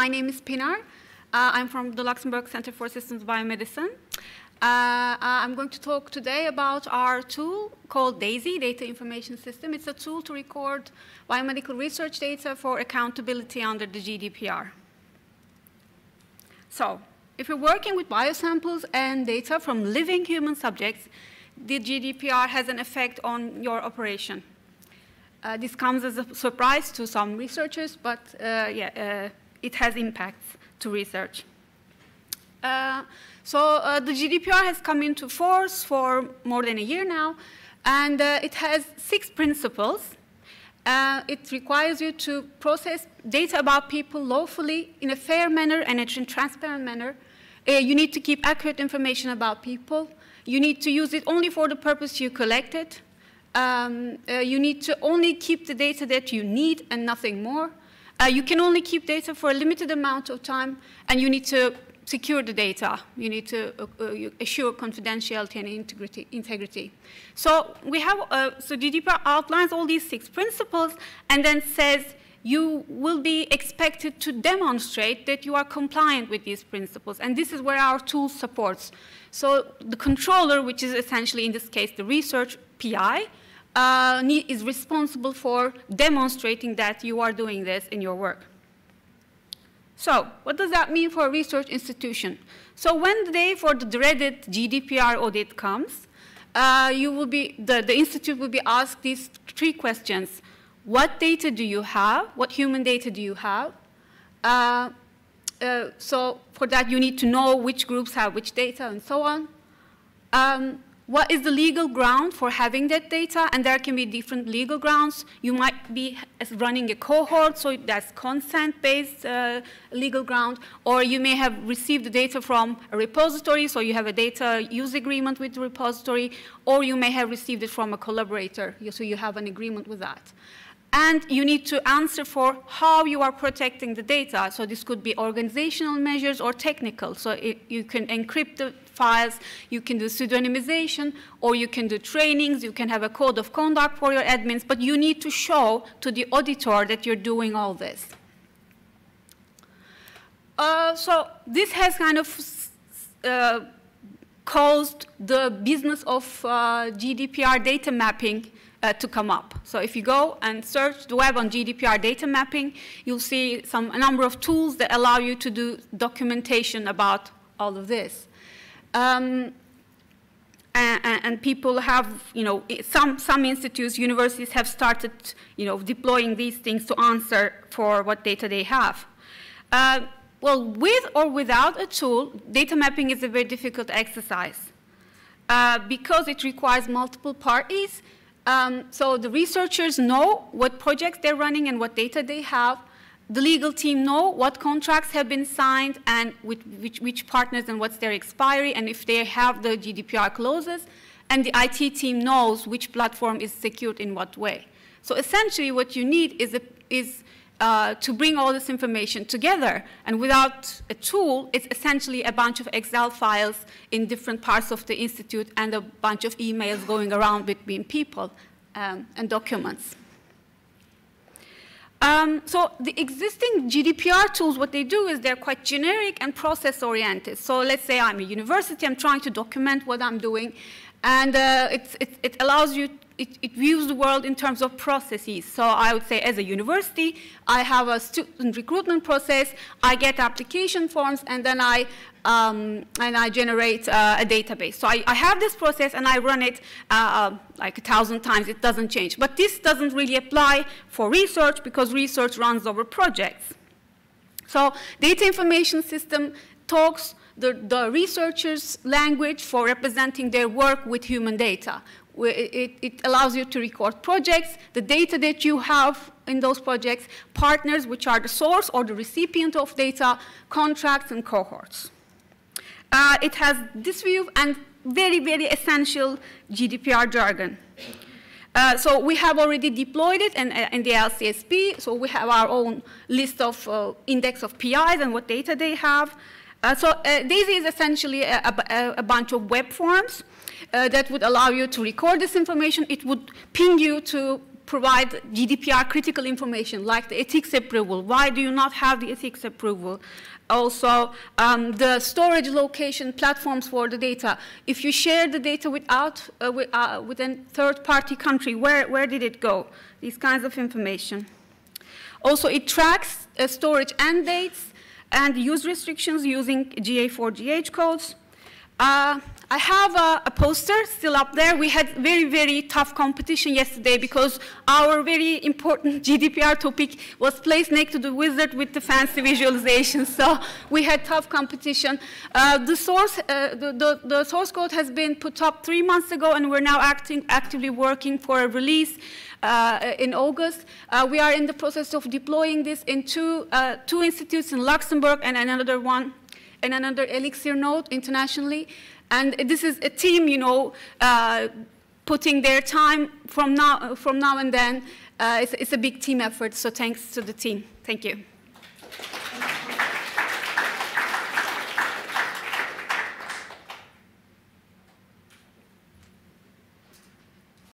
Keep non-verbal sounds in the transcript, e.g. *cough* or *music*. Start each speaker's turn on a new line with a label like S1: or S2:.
S1: My name is Pinar. Uh, I'm from the Luxembourg Center for Systems Biomedicine. Uh, uh, I'm going to talk today about our tool called DAISY, Data Information System. It's a tool to record biomedical research data for accountability under the GDPR. So, if you're working with biosamples and data from living human subjects, the GDPR has an effect on your operation. Uh, this comes as a surprise to some researchers, but uh, yeah, uh, it has impacts to research. Uh, so uh, the GDPR has come into force for more than a year now, and uh, it has six principles. it requires you to process data about people lawfully in a fair manner and in a transparent manner. you need to keep accurate information about people. You need to use it only for the purpose you collected um, uh, you need to only keep the data that you need and nothing more. Uh, you can only keep data for a limited amount of time, and you need to secure the data. You need to uh, uh assure confidentiality and integrity. integrity. So we have, uh, so GDPR outlines all these six principles and then says you will be expected to demonstrate that you are compliant with these principles. And this is where our tool supports. So the controller, which is essentially in this case the research PI, uh, is responsible for demonstrating that you are doing this in your work. So what does that mean for a research institution? So when the day for the dreaded GDPR audit comes, uh, you will be, the, the institute will be asked these three questions. What data do you have? What human data do you have? Uh, uh, so for that, you need to know which groups have which data and so on. Um, what is the legal ground for having that data? And there can be different legal grounds. You might be running a cohort, so that's consent-based uh, legal ground, or you may have received the data from a repository, so you have a data use agreement with the repository, or you may have received it from a collaborator, so you have an agreement with that. And you need to answer for how you are protecting the data. So this could be organizational measures or technical. So it, you can encrypt the files, you can do pseudonymization, or you can do trainings, you can have a code of conduct for your admins, but you need to show to the auditor that you're doing all this. Uh, so this has kind of uh, caused the business of uh, GDPR data mapping uh, to come up. So if you go and search the web on GDPR data mapping, you'll see some, a number of tools that allow you to do documentation about all of this. Um, and, and, people have, you know, some, some institutes, universities have started, you know, deploying these things to answer for what data they have. Uh, well, with or without a tool, data mapping is a very difficult exercise uh, because it requires multiple parties um, so the researchers know what projects they're running and what data they have. The legal team know what contracts have been signed and with which, which partners and what's their expiry and if they have the GDPR clauses. And the IT team knows which platform is secured in what way. So essentially what you need is, a, is uh, to bring all this information together. And without a tool, it's essentially a bunch of Excel files in different parts of the institute and a bunch of emails going around between people um, and documents. Um, so the existing GDPR tools, what they do is they're quite generic and process-oriented. So let's say I'm a university, I'm trying to document what I'm doing, and uh, it, it allows you it, it, views the world in terms of processes. So I would say as a university, I have a student recruitment process, I get application forms, and then I, um, and I generate uh, a database. So I, I, have this process and I run it uh, uh, like a thousand times, it doesn't change. But this doesn't really apply for research because research runs over projects. So data information system talks the, the researcher's language for representing their work with human data. It, it, allows you to record projects, the data that you have in those projects, partners, which are the source or the recipient of data, contracts, and cohorts. Uh, it has this view and very, very essential GDPR jargon. Uh, so we have already deployed it in, uh, in, the LCSB, so we have our own list of uh, index of PIs and what data they have. Uh, so uh, is essentially a, a, a bunch of web forms uh, that would allow you to record this information. It would ping you to provide GDPR critical information like the ethics approval. Why do you not have the ethics approval? Also, um, the storage location platforms for the data. If you share the data without, uh, with, uh, with a third-party country, where, where did it go? These kinds of information. Also, it tracks uh, storage end dates and use restrictions using GA4GH codes. Uh, I have a, a, poster still up there. We had very, very tough competition yesterday because our very important *laughs* GDPR topic was placed next to the wizard with the fancy visualization. So we had tough competition. Uh, the, source, uh, the, the, the, source code has been put up three months ago, and we're now acting, actively working for a release. Uh, in August. Uh, we are in the process of deploying this in two, uh, two institutes in Luxembourg and another one and another Elixir node internationally. And this is a team, you know, uh, putting their time from now, from now and then. Uh, it's, it's, a big team effort, so thanks to the team. Thank you.